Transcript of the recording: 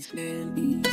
these candies.